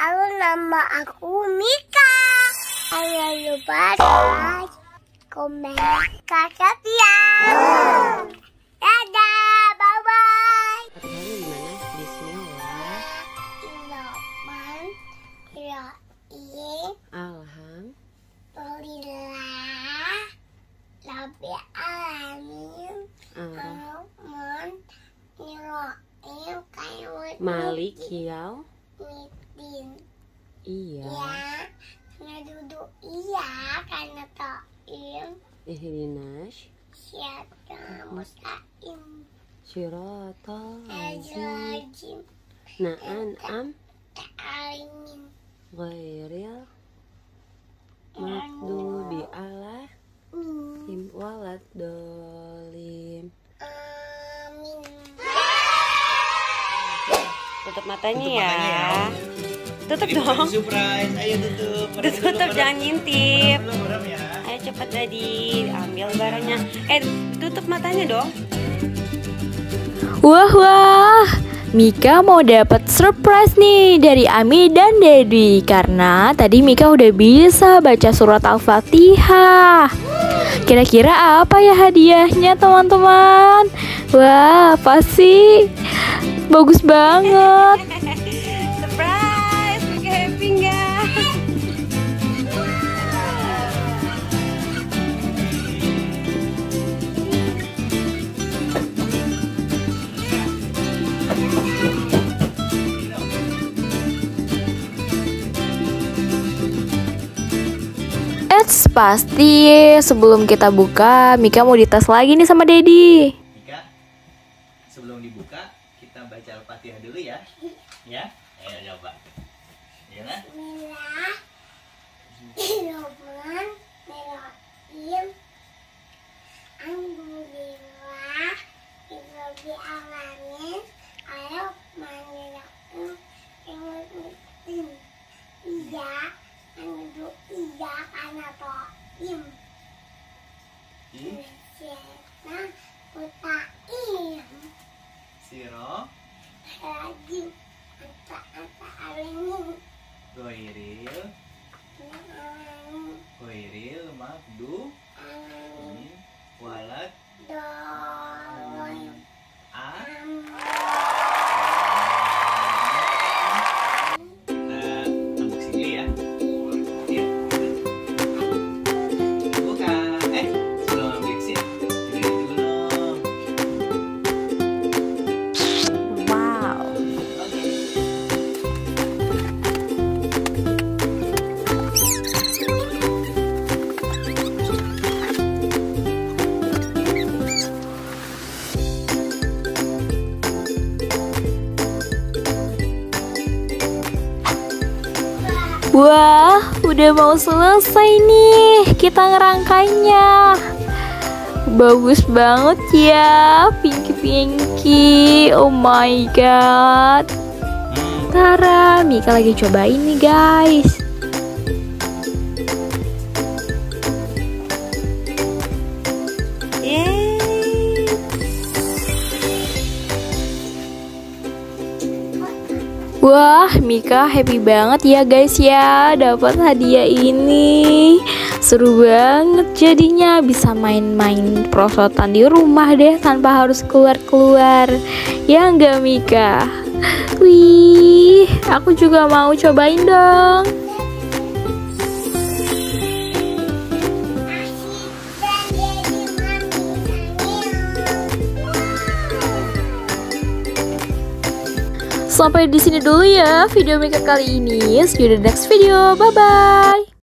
Aku nama aku Mika. Jangan lupa like, komen, kakak ya. Malik yau. Midin. Iya. Ya, karena duduk. Iya, karena to'im, Ihdinas syaitan mustaqim, siratal azim. Na'an am? Ta'alimin, ghairil. Maghdubi ala min, him walad. Tutup matanya Tutup ya. matanya ya. Tutup dong. Surprise. Ayo tutup. Dulu, Tutup merem. jangan ngintip. Ya. Ayo cepet tadi ambil barangnya. Eh tutup matanya dong. Wah wah, Mika mau dapat surprise nih dari Ami dan Dedi karena tadi Mika udah bisa baca surat Al-Fatihah. Kira-kira apa ya hadiahnya teman-teman? Wah, apa sih? Bagus banget. Surprise, Mika happy nggak? Eits, pasti sebelum kita buka, Mika mau dites lagi nih sama Dedi. Mika, sebelum dibuka, Al-Fatihah dulu ya. Ya? Ayo coba. Ya kan? Alhamdulillah, Rabbil alamin, Ar-Rahmanirrahim, Rahim. Iya, menuju iya karena to'im. Ih, Syaitan mustaqim. Siro, Rajim. Apa-apa alamin. Goiril, Alamin. Goiril, Wah, udah mau selesai nih kita ngerangkainya. Bagus banget ya, Pinky Pinky. Oh my god. Hmm. Tara, Mika lagi cobain nih guys. Wah, Mika happy banget ya guys ya dapat hadiah ini. Seru banget jadinya bisa main-main prosotan di rumah deh tanpa harus keluar-keluar. Ya enggak Mika? Wih, aku juga mau cobain dong. Sampai di sini dulu ya video Mika kali ini. See you the next video. Bye bye.